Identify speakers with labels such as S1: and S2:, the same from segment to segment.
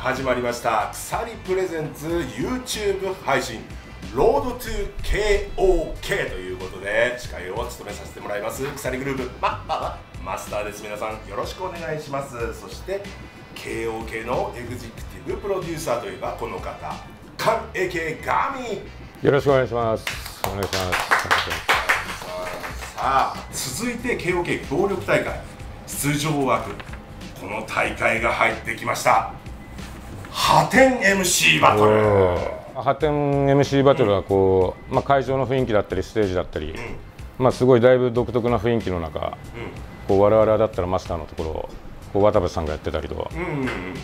S1: 始まりました。鎖プレゼンツ YouTube 配信。ロードトゥ KOK ということで司会を務めさせてもらいます。鎖グループ。ままマスターです。皆さんよろしくお願いします。そして KOK のエグジクティブプロデューサーといえばこの方。カン AK ガミ。
S2: よろしくお願いします。お願いします。
S1: さあ続いて KOK 協力大会。出場枠。この大会が入ってきました破天 MC バトル。
S2: 破天 MC バトルはこう、まあ、会場の雰囲気だったりステージだったり、まあ、すごいだいぶ独特な雰囲気の中、こう我々だったらマスターのところをこう渡部さんがやってたりとか、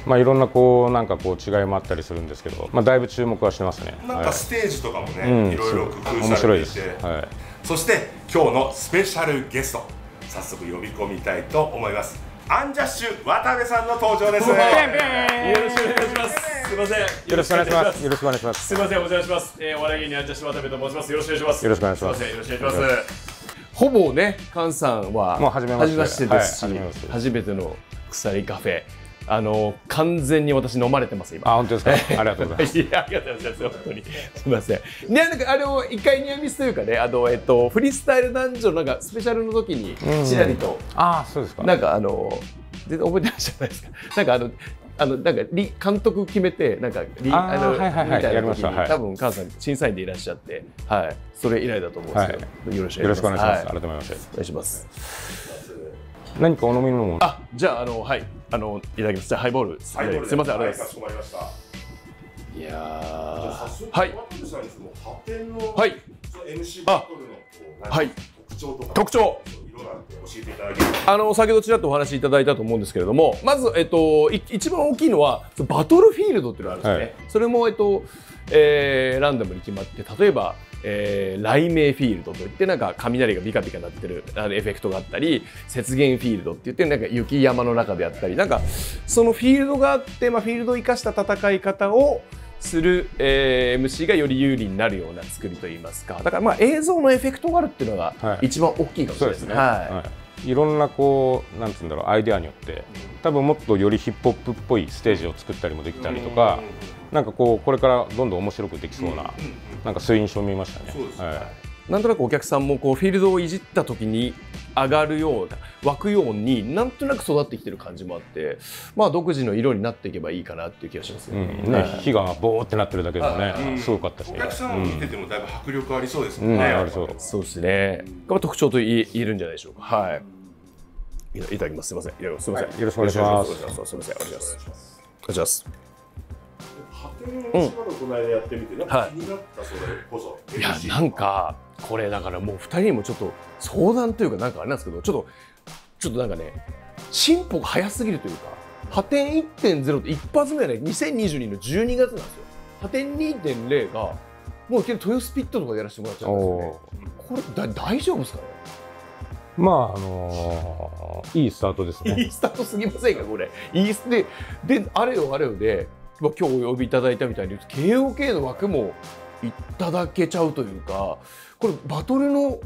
S2: まあ、いろんなこうなんかこう違いもあったりするんですけど、まあ、だいぶ注目はしてますね。
S1: なんかステージとかもね、
S2: うん。
S1: いろいろ工夫
S2: 面
S1: されていて、
S2: はい、
S1: そして今日のスペシャルゲスト早速呼び込みたいと思いますアンジャッシュ渡部さんの登場です
S3: よろしくお願いします。すみません。よ
S2: よろしくお願いしますよろしくお願いします
S3: すみません、お邪魔します。えー、お笑い芸人アンジャッシュ渡部と申します。よろしくお願いします。
S2: よろしくお願いします
S3: すみません、よろしくお願いします。ほぼね、菅さんは
S2: もう初めまして
S3: ですし、
S2: はい初めまして
S3: 初めての鎖カフェ。あの完全に私飲まれてます今。
S2: あ本当ですか？ありがとうございます。
S3: いやありがとうございます本当に。すみません。でなんかあれを一回ニアミスというかねあのえっとフリースタイル男女なんかスペシャルの時にちらりと、
S2: ああそうですか。
S3: なんかあの全然覚えてないじゃないですか？なんかあのあのなんかリ監督決めてなんかリ
S2: あー
S3: の
S2: はいはいはい。
S3: みたい
S2: や
S3: な時に、
S2: はい。
S3: 多分母さん審査員でいらっしゃってはい。それ以来だと思うんですけど、よろしく
S2: よろしくお願いします、
S3: はい。
S2: 改めまして。
S3: お願いします。
S2: 何かお飲み物
S3: あじゃああのはい。あのいただきます。じゃあハイボール。す
S1: はい
S3: いませんありがとうござい
S1: か
S3: ます。
S1: しこまりました。
S3: いやはい。はい。
S1: MC バトルの
S3: はい。
S1: 特徴とか
S3: 特徴。あの先ほどちらっとお話しいただいたと思うんですけれどもまず、えっと、い一番大きいのはバトルフィールドっていうのがあるんですね、
S2: はい。
S3: それも、えっとえーランダムに決まって例えば、えー雷鳴フィールドといってなんか雷がビカビカ鳴ってるあのエフェクトがあったり雪原フィールドって言ってなんか雪山の中であったりなんかそのフィールドがあって、まあ、フィールドを生かした戦い方をする、えー MC がより有利になるような作りといいますか。だからまあ映像のエフェクトがあるっていうのが
S2: はい
S3: 一番大きいかもしれないですね。はい。
S2: ろんなこうなんつうんだろうアイデアによって多分もっとよりヒップホップっぽいステージを作ったりもできたりとか、なんかこうこれからどんどん面白くできそうな、なんかそういう印象を見ましたね。
S3: なんとなくお客さんもこうフィールドをいじった時に上がるような湧くようになんとなく育ってきてる感じもあってまあ独自の色になっていけばいいかなっていう気がします
S2: う
S3: ね。
S2: んね
S3: はい
S2: 火がボーってなってるだけでもね、
S1: うん
S2: すごかったし、
S1: お客さんを見ててもだいぶ迫力ありそうです
S2: うん、
S1: もんね、
S2: ありそう。
S3: そうですね。が特徴と言え言えるんじゃないでしょうか。はい。いただきます。すみません。すみません、
S2: はいよろしくお願いします
S3: よろしくお願いします。すみません。お願いします。お願いします。
S1: 破天の一番のこの間やってみて、なんか気になったそれこそ、
S3: いやなんかこれだからもう二人にもちょっと相談というかなんかあれなんですけどちょっとちょっとなんかね進歩が早すぎるというか破点1.0って一発目はね2022の12月なんですよ。破点2.0がもういきなり豊洲ピットとかでやらせてもらっちゃうんですよね。これだ大丈夫ですかね？
S2: まああのーいいスタートです
S3: い
S2: ね。
S3: いスタートすぎませんかこれ。いいスでであれよあれよで、まあ、今日お呼びいただいたみたいに KOK の枠もいただけちゃうというかこれバトルの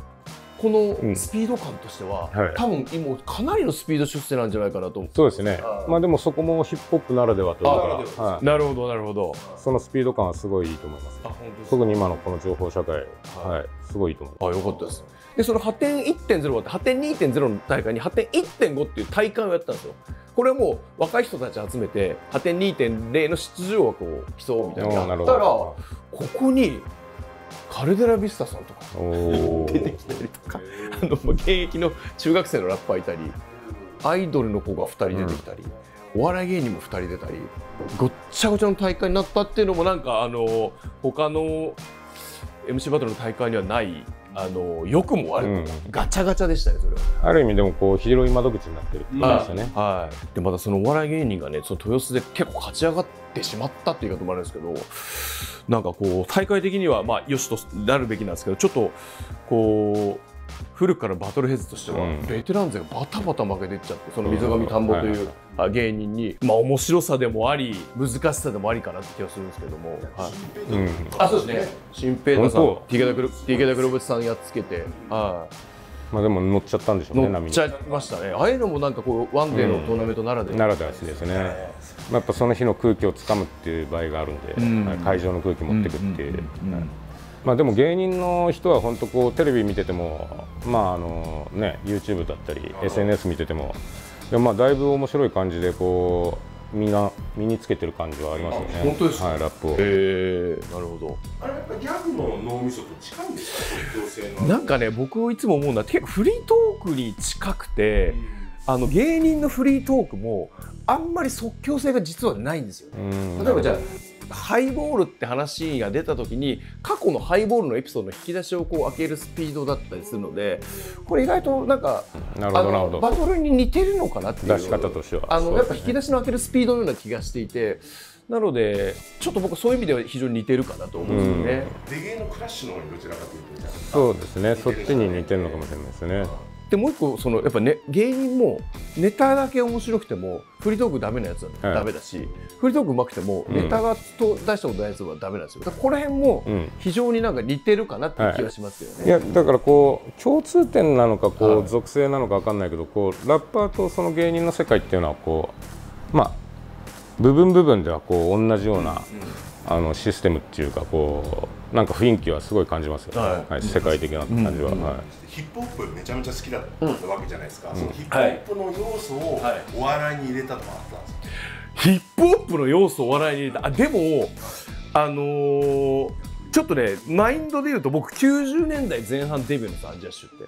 S3: こ
S2: うん。
S3: のスピード感としては、
S2: はい。
S3: 多分今かなりのスピード出世なんじゃないかなと
S2: そうですね。まあでもそこもヒップホップならではというか、はい、
S3: なるほどなるほど。
S2: そのスピード感はすごいいいと思います。
S3: あ本当です
S2: 特に今のこの情報社会、
S3: はい。
S2: はい、すごいいいと思います。
S3: あよかったです。でその破点1.0は破点2.0の大会に破点1.5っていう大会をやったんですよこれはもう若い人たち集めて破点2.0の出場枠を競おうみたいなのったら
S2: ほ
S3: ここにカルデラビスタさんとか出てきたりとか。あの現役の中学生のラッパーいたりアイドルの子が2人出てきたり、お笑い芸人も2人出たりごっちゃごちゃの大会になったっていうのもなんかあの他の MC バトルの大会にはないあの良くも悪くも、
S2: うん
S3: ガチャガチャでしたねそれは。
S2: ある意味でもこう広い窓口になってるって言いましたね。
S3: はい、でまたそのお笑い芸人がねその豊洲で結構勝ち上がってしまったっていう言い方もあるんですけどなんかこう大会的にはまあよしとなるべきなんですけどちょっとこう古くからバトルヘッズとしては、
S2: うん。
S3: ベテラン勢がバタバタ負けてっちゃってその溝上田んぼと
S2: はい
S3: うあ芸人に、まあ、面白さでもあり難しさでもありかなって気がするんですけども、はい、
S2: うん。
S3: あそうですね。新平太さん
S2: 本
S3: TK ダクロ TK ダクロブスさんやっつけてはい。
S2: まあでも乗っちゃったんでしょうね
S3: 乗っちゃいましたね。ああいうのもなんかこうワンデーのトーナメントならでは、
S2: ならではですね、まあ、やっぱその日の空気をつかむっていう場合があるんで、会場の空気持ってくっていう、まあ、でも芸人の人は本当こうテレビ見てても、まああのね、YouTube だったり SNS 見ててもでもまあだいぶ面白い感じでこうみんな身につけてる感じはありますよね。
S3: あ本当ですか？
S2: はい、ラップを。
S3: へえなるほど。
S1: あれやっぱギャグの脳みそと近いんですか？即興性の。
S3: なんかね僕いつも思うのは結構フリートークに近くてあの芸人のフリートークもあんまり即興性が実はないんですよ。ね
S2: うん。
S3: 例えばじゃあハイボールって話が出た時に過去のハイボールのエピソードの引き出しをこう開けるスピードだったりするのでこれ意外となんか
S2: なるほど
S3: あ
S2: なるほど。
S3: のバトルに似てるのかなっていう。
S2: 出し方としては。
S3: あのやっぱ引き出しの開けるスピードのような気がしていてなのでちょっと僕そういう意味では非常に似てるかなと思うんですよね。
S1: デゲーのクラッシュのどちらかというと
S2: そうですね。そっちに似てるのかもしれないですね。
S3: でもう一個そのやっぱね芸人もネタだけ面白くてもフリートークダメなやつは
S2: はい。
S3: ダメだし、フリートーク上手くても
S2: うん。
S3: ネタがと出したことないやつはダメなんですよだからこの辺も
S2: うん。
S3: 非常になんか似てるかなっていう気がしますよね。
S2: いやだからこう共通点なのかこ
S3: はい。
S2: う属性なのか分かんないけどこうラッパーとその芸人の世界っていうのはこうまあ部分部分ではこう同じようなあのシステムっていうかこうなんか雰囲気はすごい感じますよね、
S3: はい。
S2: はい世界的な感じは、
S3: うん。
S2: はい。
S1: ヒップホップめちゃめちゃ好きだったわけじゃないですか、そのヒップホップの要素を
S3: はい。
S1: お笑いに入れたとかあったんですか、
S3: ヒップホップの要素を笑いに入れた。あでもあのーちょっとねマインドで言うと僕90年代前半デビューのサンジャッシュって。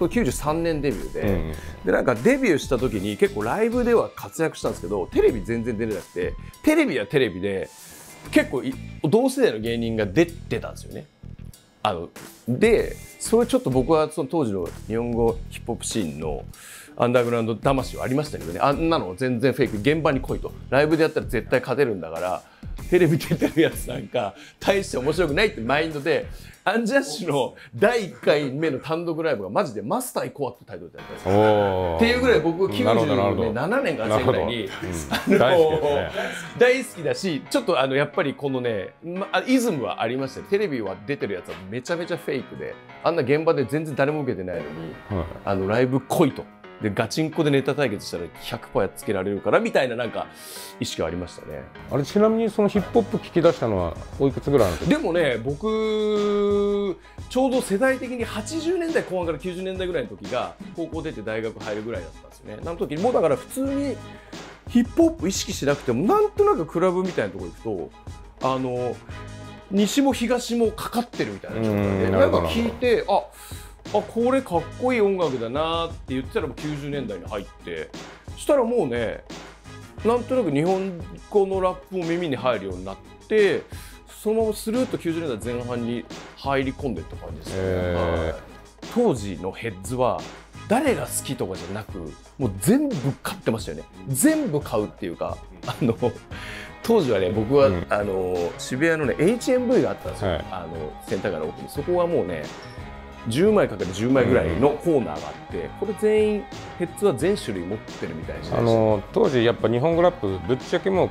S3: と93年デビューで、
S2: うん。
S3: でなんかデビューした時に結構ライブでは活躍したんですけどテレビ全然出れなくてテレビはテレビで結構同世代の芸人が出てたんですよね。あのでそれちょっと僕はその当時の日本語ヒップホップシーンのアンダーグラウンド魂はありましたけどね。あんなの全然フェイク。現場に来いと。ライブでやったら絶対勝てるんだからテレビ出てるやつなんか大して面白くないってマインドでアンジャッシュの第1回目の単独ライブがマジで「マスター行こう」ってタイトルでやったんですよ。っていうぐらい僕
S2: なるほどなるほど。
S3: 97年か8年ぐらいに
S2: 大好き
S3: だしちょっとあのやっぱりこのね、ま、あイズムはありましたよ。テレビは出てるやつはめちゃめちゃフェイクであんな現場で全然誰も受けてないのに
S2: はい。
S3: あのライブ来いとでガチンコでネタ対決したら100%やっつけられるからみたいななんか意識はありましたね。
S2: あれちなみにそのヒップホップ聞き出したのはおいくつぐらいの時
S3: でもね僕ちょうど世代的に80年代後半から90年代ぐらいの時が高校出て大学入るぐらいだったんですよね。なの時もうだから普通にヒップホップ意識しなくてもなんとなくクラブみたいなところ行くとあの西も東もかかってるみたいな状態
S2: うん
S3: でなんか聞いてああこれかっこいい音楽だなって言ってたらもう90年代に入って。そしたらもうねなんとなく日本語のラップも耳に入るようになってそのままスルーッと90年代前半に入り込んでった感じですね、はい。当時のヘッズは誰が好きとかじゃなくもう全部買ってましたよね。全部買うっていうかあの当時はね僕は、
S2: うん。
S3: あの渋谷のね HMV があったんですよ、
S2: はい。
S3: あのセンター街の奥に。そこはもうね10枚かけて10枚ぐらいのコーナーがあって、これ全員ヘッズは全種類持ってるみたい
S2: あの当時やっぱ日本語ラップぶっちゃけもう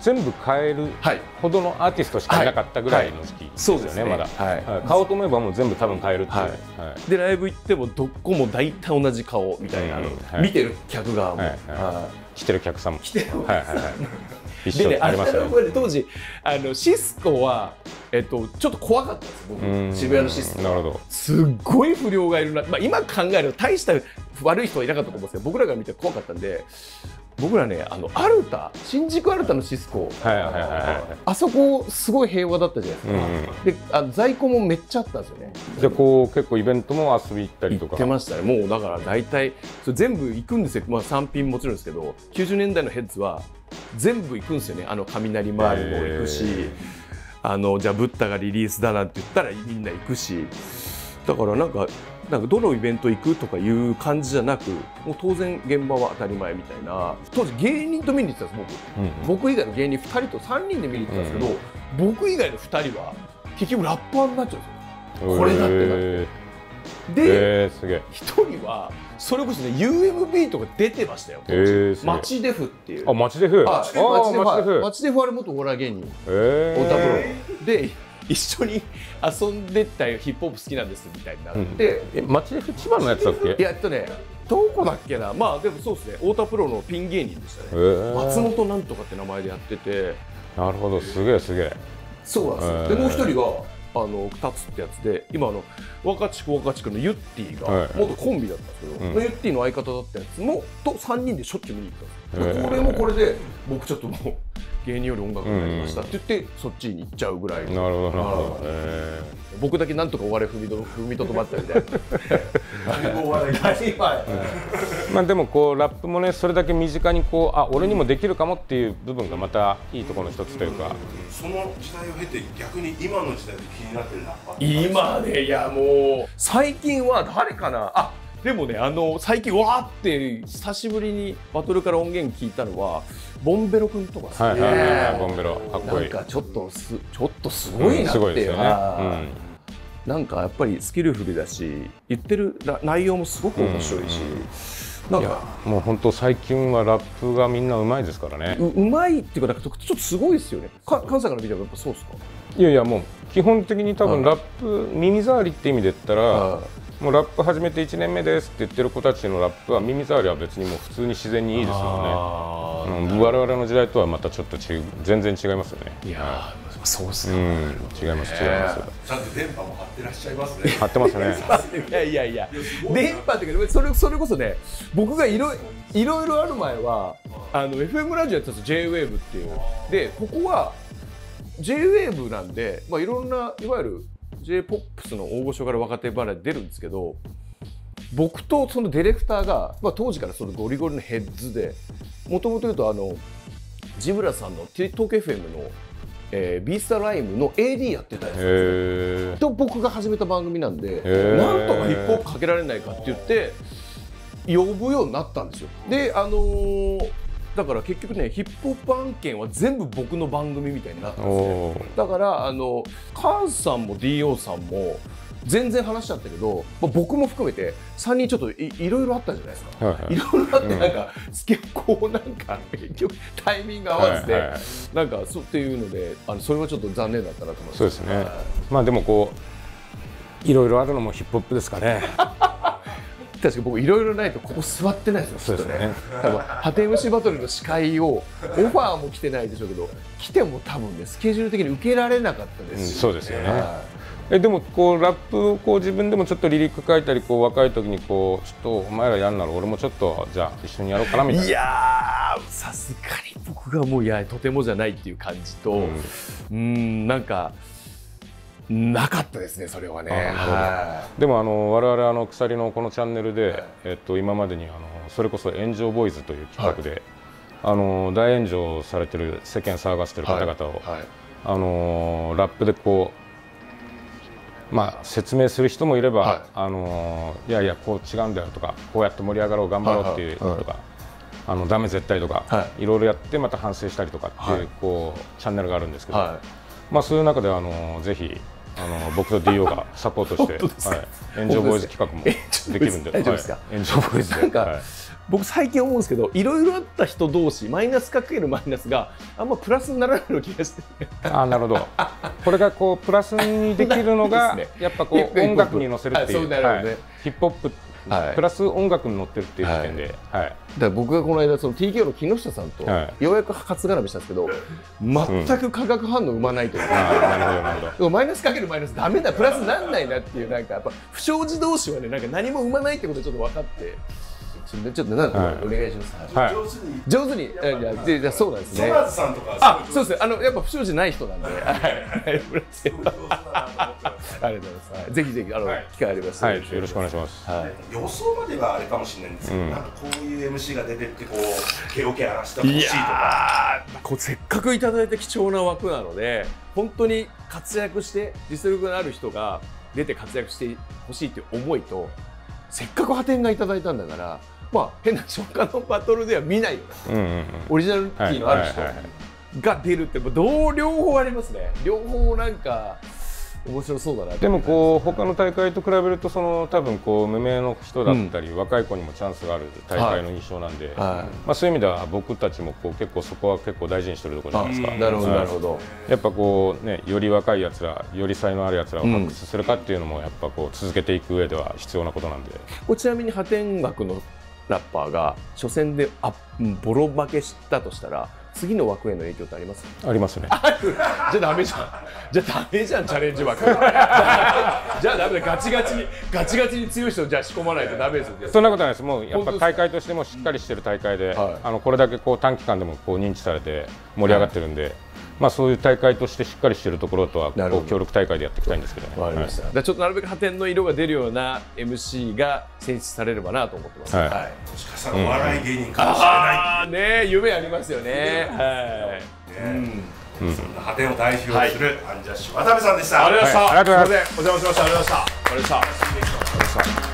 S2: 全部買える
S3: はい。
S2: ほどのアーティストしかいなかったぐらいの時期ですよね、
S3: そうですね。
S2: まだ、
S3: はい。
S2: はい。買おうと思えばもう全部多分買えるっていう、
S3: はい。
S2: はい。
S3: でライブ行ってもどこも大体同じ顔みたいな、
S2: うん。
S3: 見てる客がもう、
S2: はい。
S3: は
S2: 来てる客さんも。
S3: 来てる。
S2: はい。はい。はい
S3: でねあ
S2: りますよね。
S3: 当時あのシスコは、えっと、ちょっと怖かったんです僕。
S2: うん。
S3: 渋谷のシスコ。
S2: なるほど。
S3: すっごい不良がいるな、まあ、今考えると大した悪い人はいなかったと思うんですけど僕らが見て怖かったんで僕らねあのアルタ新宿アルタのシスコ、
S2: はいはいはいはい
S3: あそこすごい平和だったじゃないですか、
S2: うんうん。
S3: であの在庫もめっちゃあったんですよね。
S2: じゃあこう結構イベントも遊び行ったりとか。
S3: 行ってましたね。もうだから大体それ全部行くんですよ、まあ、3品もちろんですけど90年代のヘッズは全部行くんですよね。あの雷回りも行くし、
S2: へ
S3: あのじゃあブッダがリリースだなんて言ったらみんな行くしだからなんかなんかどのイベント行くとかいう感じじゃなくもう当然現場は当たり前みたいな。当時芸人と見に行ってたんです僕。
S2: うんうん。
S3: 僕以外の芸人2人と3人で見に行ってたんですけど、僕以外の2人は結局ラッパーになっちゃうんですよ。これだってなって。
S2: へ
S3: で、
S2: ーへーすげえ。
S3: 1人はそれこそね UMB とか出てましたよ当時、
S2: へーすげえ。
S3: マチデフっていう。
S2: あ町デフ。
S3: あ
S2: 町デフ
S3: マチデフ。あれ元お笑い芸人。
S2: へ
S3: 太田プ
S2: え
S3: ロ。で一緒に遊んでったヒップホップ好きなんですみたいになって、
S2: え町 F 千葉のやつだっけ？
S3: いやえっとねどこだっけな？まあでもそうですね。太田プロのピン芸人でしたね。松本なんとかって名前でやってて。
S2: なるほど。すげえすげえ。
S3: そうなんですよ、でもう一人があの2つってやつで今あの若地区若地区のユッティが
S2: はい。
S3: 元コンビだったんですけど、
S2: うん。
S3: そのユッティの相方だったやつもと3人でしょっちゅう見に行ったんですこれもこれで僕ちょっともう芸人より音楽になりましたって言って、そっちに行っちゃうぐらい
S2: なるほどなるほど
S3: はい
S2: へ
S3: 僕だけなんとかお笑い踏みと踏みとどまったみたいな。
S2: まあでもこうラップもねそれだけ身近にこうあ俺にもできるかもっていう部分がまたいいところの一つというか。
S1: その時代を経て逆に今の時代で気になってるラッパー
S3: 今ねいやもう最近は誰かな？あでもねあの最近わーって久しぶりにバトルから音源聞いたのはボンベロ君とかですね
S2: はいはいはいはいボンベロ。かっこいい。
S3: なんかちょっとすちょっとすごいなって。
S2: うんすごいですよね。
S3: はいなんかやっぱりスキルフルだし言ってるな内容もすごく面白いし、なんか。
S2: うんもう本当最近はラップがみんなうまいですからね。
S3: ううまいっていうかなんかちょっとすごいですよね。か関西から見てもやっぱそうですか？
S2: いやいやもう基本的に多分
S3: はい。
S2: ラップ耳障りって意味で言ったら
S3: は
S2: もうラップ始めて1年目ですって言ってる子たちのラップは耳障りは別にもう普通に自然にいいですよ
S3: あ
S2: ね、うん、我々の時代とはまたちょっと違う全然違いますよね。
S3: ーい。やーそうっすか、
S2: うん違います違います。
S1: ちゃんと電波も張ってらっしゃいますね。
S2: 張ってますね。
S3: いやいやいや。電波っていうかそれそれこそね僕がいろいろいろある前はあの FM ラジオやってたんですよ。JWAVE っていう。でここは JWAVE なんで、まあ、いろんないわゆる J−POP の大御所から若手バラエ出るんですけど僕とそのディレクターが、まあ、当時からそのゴリゴリのヘッズでもともと言うとあのジブラさんの東京 FM の、えー、ビースターライムの AD やってたやつでと僕が始めた番組なんで
S2: ー。
S3: なんとかヒップホップかけられないかって言って呼ぶようになったんですよ。であのーだから結局ねヒップホップ案件は全部僕の番組みたいになったんですね。だからあのカーンさんも DO さんも全然話しちゃったけど、まあ、僕も含めて3人ちょっといいろいろあったじゃないですか。
S2: はいはい。
S3: いろいろあってなんか、すけこうなんか結局タイミング合わせて、
S2: はいはいはい。
S3: なんかそうっていうのであのそれはちょっと残念だったなと思います。
S2: そうですね。まあでもこういろいろあるのもヒップホップですかね
S3: 確か僕いろいろないとここ座ってないですよきっとね
S2: そうですね。
S3: 多分ハテムシバトルの司会をオファーも来てないでしょうけど来ても多分ねスケジュール的に受けられなかったですし、
S2: うんそうですよね。
S3: は
S2: えでもこうラップをこう自分でもちょっとリリック書いたりこう若い時にこうちょっとお前らやんなら俺もちょっとじゃあ一緒にやろうかなみたいな。
S3: いやーさすがに僕がもういやとてもじゃないっていう感じとうーんなんかなかったですねそれはね。は
S2: でもあの我々あの鎖のこのチャンネルで、えっと、今までにあのそれこそ炎上ボーイズという企画で、あの大炎上されてる世間騒がせてる方々を、
S3: い。はい。
S2: あのラップでこう、まあ、説明する人もいれば、
S3: はい。
S2: あのいやいやこう違うんだよとかこうやって盛り上がろう頑張ろうっていう
S3: はい。はい。
S2: とか、あのダメ絶対とか、、
S3: はい。
S2: ろいろやってまた反省したりとかっていう,、
S3: はい。
S2: こうチャンネルがあるんですけど、
S3: は
S2: まあ、そういう中であのぜひあの僕と DO がサポートして、はい、炎上ボーイズ企画もできるんで
S3: 大丈夫ですか？
S2: はい、炎上ボーイズで
S3: なんか
S2: はい。
S3: 僕最近思うんですけどいろいろあった人同士マイナスかけるマイナスがあんまプラスにならないような気がして。
S2: あーなるほど。これがこうプラスにできるのが、やっぱこう音楽に乗せるっていう。ヒップホップ、
S3: はい。
S2: プラス音楽に乗ってるっていう時点で、はい。
S3: だから僕がこの間その TKO の木下さんと
S2: は
S3: ようやく初絡みしたんですけど、全く化学反応生まないという。か、
S2: あーなるほどなるほど。
S3: でもマイナスかけるマイナスダメだプラスなんないなっていうなんかやっぱ不祥事同士はねなんか何も生まないってことちょっと分かって。ちょっとちょっとなんか
S2: はい。
S3: お願いします、
S2: はい。
S1: 上手に。
S3: 上手にえじゃあでじゃあそうなんですね。
S1: ソナーズさんとか
S3: あそうです。あのやっぱ不祥事ない人なんで。はいありがとうございます。ぜひぜひあの、
S1: はい
S3: 機会ありましたら
S2: はい、よろしくお願いします。
S3: はい。
S1: 予想まではあれかもしれないんですけど、
S2: うん
S1: なんかこういう MC が出てってこう毛を毛荒らしてほしいとか
S3: ーこうせっかくいただいて貴重な枠なので本当に活躍して実力のある人が出て活躍してほしいっていう思いとせっかく派遣がいただいたんだからまあ変な話他のバトルでは見ないような
S2: うんうんうん。
S3: オリジナリティのある人
S2: はいはいはい
S3: が出るってもうどう両方ありますね両方なんか面白そうだな
S2: でもこう他の大会と比べるとその多分こう無名の人だったり、若い子にもチャンスがある大会の印象なんで、
S3: はい。
S2: まあ、そういう意味では僕たちもこう結構そこは結構大事にしてるところじゃないですか。
S3: なるほど
S2: はい
S3: なるほど。
S2: やっぱこうねより若いやつらより才能あるやつらを発掘するかっていうのもやっぱこう続けていく上では必要なことなんで、
S3: これちなみに破天枠のラッパーが初戦であうんボロ負けしたとしたら次の枠への影響ってあります？
S2: ありますね。
S3: じゃあダメじゃん。じゃあダメじゃんチャレンジ枠。じゃあダメだ。ガチガチにガチガチに強い人をじゃあ仕込まないとダメですよ。
S2: そんなことないです。もうやっぱ大会としてもしっかりしてる大会で、
S3: はい。
S2: あのこれだけこう短期間でもこう認知されて盛り上がってるんで、まあそういう大会としてしっかりしてるところとは協力大会でやっていきたいんですけどね。
S3: わかりました、だからちょっとなるべく破天の色が出るような MC が選出されればなと思ってます、
S2: はい。
S1: もしかしたらお笑い芸人かもしれない、
S3: ああね夢ありますよね。はい。
S1: ねそんな破天を代表するアンジャッシュ渡部さんでした。
S3: ありがとうございました、
S2: はい。ありがとうございます
S3: すいませんお邪魔しました。ありがとうございました。ありがとうございました